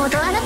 como todas las